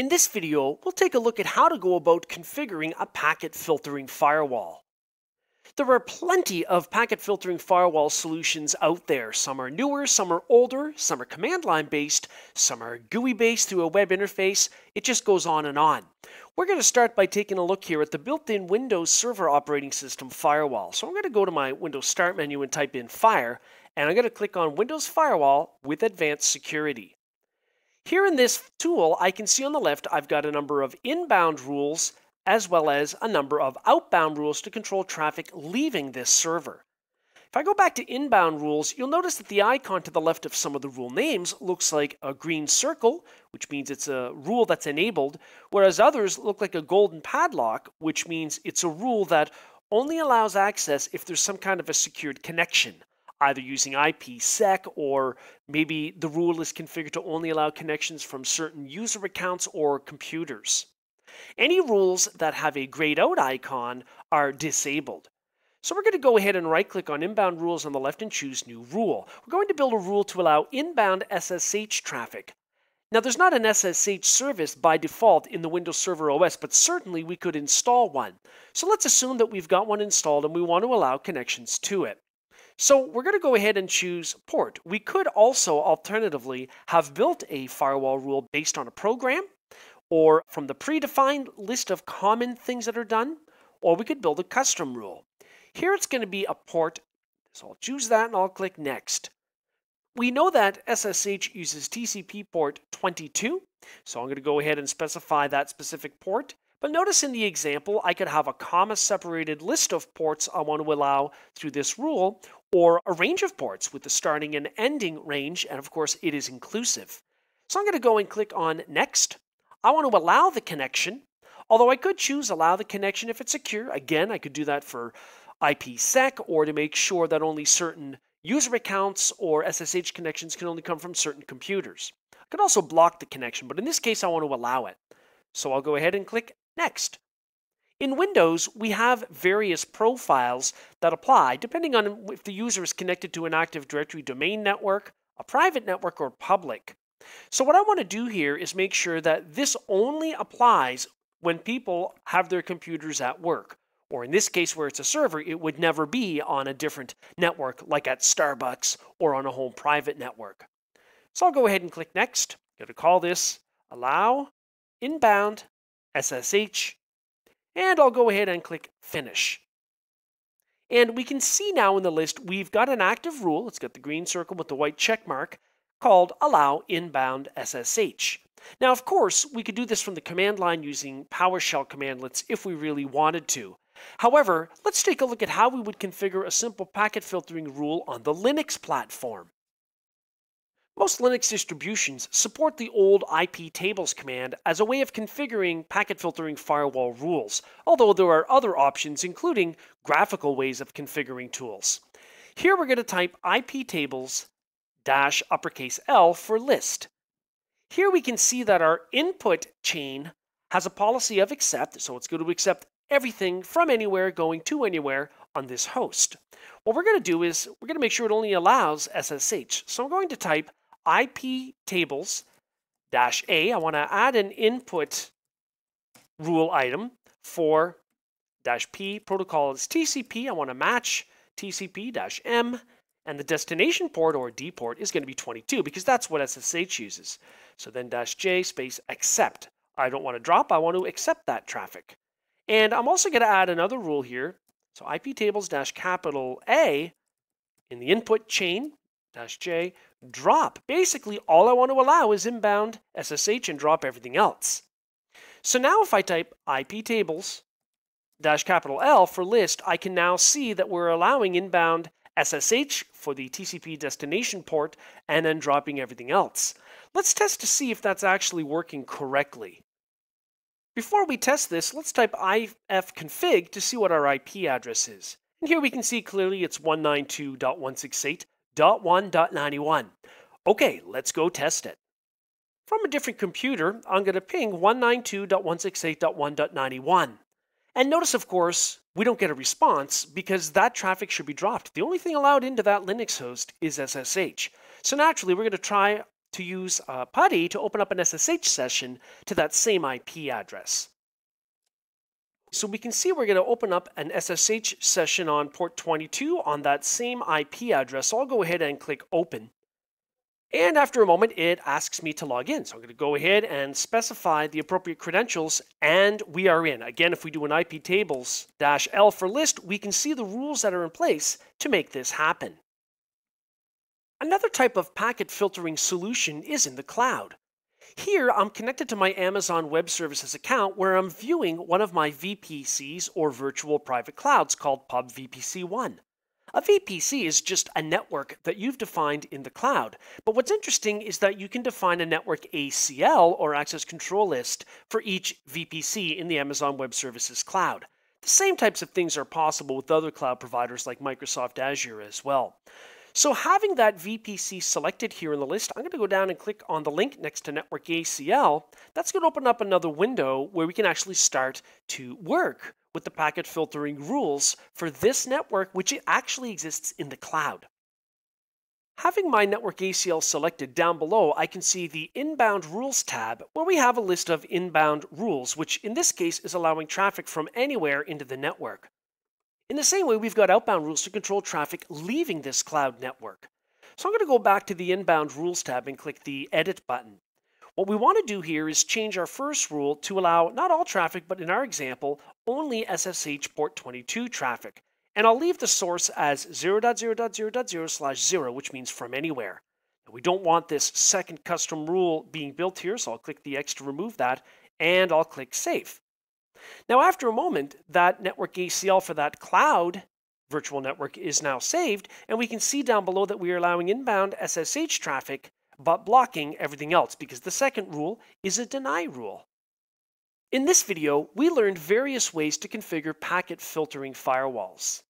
In this video, we'll take a look at how to go about configuring a packet filtering firewall. There are plenty of packet filtering firewall solutions out there. Some are newer, some are older, some are command line based, some are GUI based through a web interface. It just goes on and on. We're going to start by taking a look here at the built-in Windows Server operating system firewall. So I'm going to go to my Windows Start menu and type in Fire, and I'm going to click on Windows Firewall with Advanced Security. Here in this tool, I can see on the left, I've got a number of inbound rules as well as a number of outbound rules to control traffic leaving this server. If I go back to inbound rules, you'll notice that the icon to the left of some of the rule names looks like a green circle, which means it's a rule that's enabled, whereas others look like a golden padlock, which means it's a rule that only allows access if there's some kind of a secured connection either using IPsec or maybe the rule is configured to only allow connections from certain user accounts or computers. Any rules that have a grayed out icon are disabled. So we're going to go ahead and right click on inbound rules on the left and choose new rule. We're going to build a rule to allow inbound SSH traffic. Now there's not an SSH service by default in the Windows Server OS, but certainly we could install one. So let's assume that we've got one installed and we want to allow connections to it. So we're going to go ahead and choose port. We could also alternatively have built a firewall rule based on a program or from the predefined list of common things that are done, or we could build a custom rule. Here it's going to be a port, so I'll choose that and I'll click next. We know that SSH uses TCP port 22, so I'm going to go ahead and specify that specific port. But notice in the example, I could have a comma separated list of ports I want to allow through this rule, or a range of ports with the starting and ending range, and of course it is inclusive. So I'm going to go and click on Next. I want to allow the connection, although I could choose Allow the connection if it's secure. Again, I could do that for IPsec or to make sure that only certain user accounts or SSH connections can only come from certain computers. I could also block the connection, but in this case I want to allow it. So I'll go ahead and click Next. In Windows, we have various profiles that apply depending on if the user is connected to an Active Directory domain network, a private network, or public. So what I want to do here is make sure that this only applies when people have their computers at work. Or in this case, where it's a server, it would never be on a different network like at Starbucks or on a home private network. So I'll go ahead and click Next. I'm going to call this Allow Inbound SSH, and I'll go ahead and click Finish. And we can see now in the list, we've got an active rule, it's got the green circle with the white check mark, called Allow Inbound SSH. Now, of course, we could do this from the command line using PowerShell cmdlets if we really wanted to. However, let's take a look at how we would configure a simple packet filtering rule on the Linux platform. Most Linux distributions support the old iptables command as a way of configuring packet filtering firewall rules, although there are other options including graphical ways of configuring tools. Here we're going to type iptables dash uppercase L for list. Here we can see that our input chain has a policy of accept, so it's going to accept everything from anywhere going to anywhere on this host. What we're going to do is we're going to make sure it only allows SSH. So I'm going to type IP tables dash A. I want to add an input rule item for dash P. Protocol is TCP. I want to match TCP dash M. And the destination port or D port is going to be 22 because that's what SSH uses. So then dash J space accept. I don't want to drop. I want to accept that traffic. And I'm also going to add another rule here. So iptables dash capital A in the input chain dash J, drop. Basically, all I want to allow is inbound SSH and drop everything else. So now if I type iptables dash capital L for list, I can now see that we're allowing inbound SSH for the TCP destination port and then dropping everything else. Let's test to see if that's actually working correctly. Before we test this, let's type ifconfig to see what our IP address is. And here we can see clearly it's 192.168 1.1.91. Okay, let's go test it. From a different computer, I'm going to ping 192.168.1.91. And notice, of course, we don't get a response because that traffic should be dropped. The only thing allowed into that Linux host is SSH. So naturally, we're going to try to use uh, PuTTY to open up an SSH session to that same IP address. So we can see we're going to open up an SSH session on port 22 on that same IP address. So I'll go ahead and click open. And after a moment, it asks me to log in. So I'm going to go ahead and specify the appropriate credentials, and we are in. Again, if we do an iptables dash L for list, we can see the rules that are in place to make this happen. Another type of packet filtering solution is in the cloud. Here, I'm connected to my Amazon Web Services account where I'm viewing one of my VPCs or virtual private clouds called PubVPC1. A VPC is just a network that you've defined in the cloud. But what's interesting is that you can define a network ACL or access control list for each VPC in the Amazon Web Services cloud. The same types of things are possible with other cloud providers like Microsoft Azure as well. So having that VPC selected here in the list, I'm going to go down and click on the link next to Network ACL. That's going to open up another window where we can actually start to work with the packet filtering rules for this network, which actually exists in the cloud. Having my network ACL selected down below, I can see the Inbound Rules tab, where we have a list of inbound rules, which in this case is allowing traffic from anywhere into the network. In the same way, we've got outbound rules to control traffic leaving this cloud network. So I'm going to go back to the Inbound Rules tab and click the Edit button. What we want to do here is change our first rule to allow not all traffic, but in our example, only SSH port 22 traffic. And I'll leave the source as 0.0.0.0 slash 0, which means from anywhere. We don't want this second custom rule being built here, so I'll click the X to remove that, and I'll click Save. Now, after a moment, that network ACL for that cloud virtual network is now saved, and we can see down below that we are allowing inbound SSH traffic but blocking everything else because the second rule is a deny rule. In this video, we learned various ways to configure packet filtering firewalls.